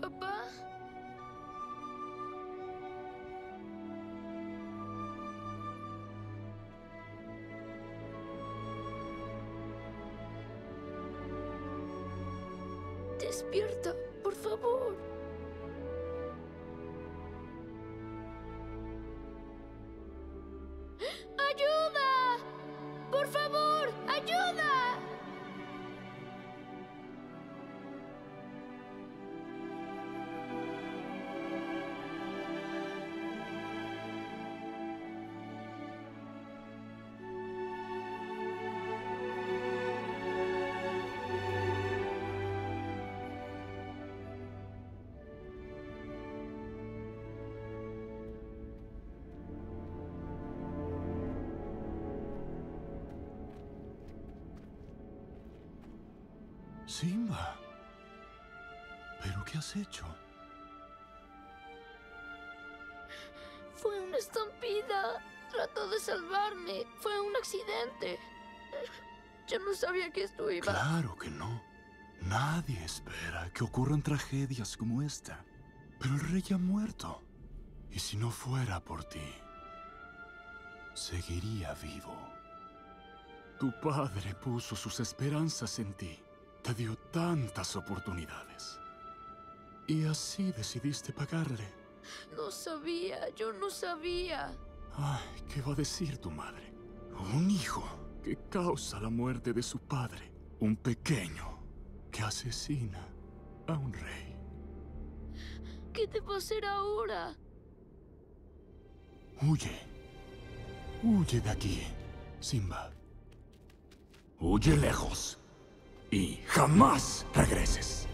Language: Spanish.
¿Papá? Despierta, por favor. Simba. ¿Pero qué has hecho? Fue una estampida. Trató de salvarme. Fue un accidente. Yo no sabía que esto iba. Claro que no. Nadie espera que ocurran tragedias como esta. Pero el rey ha muerto. Y si no fuera por ti, seguiría vivo. Tu padre puso sus esperanzas en ti. Te dio tantas oportunidades. Y así decidiste pagarle. No sabía, yo no sabía. Ay, ¿qué va a decir tu madre? Un hijo que causa la muerte de su padre. Un pequeño que asesina a un rey. ¿Qué te va a hacer ahora? Huye. Huye de aquí, Simba. Huye lejos. Y jamás regreses.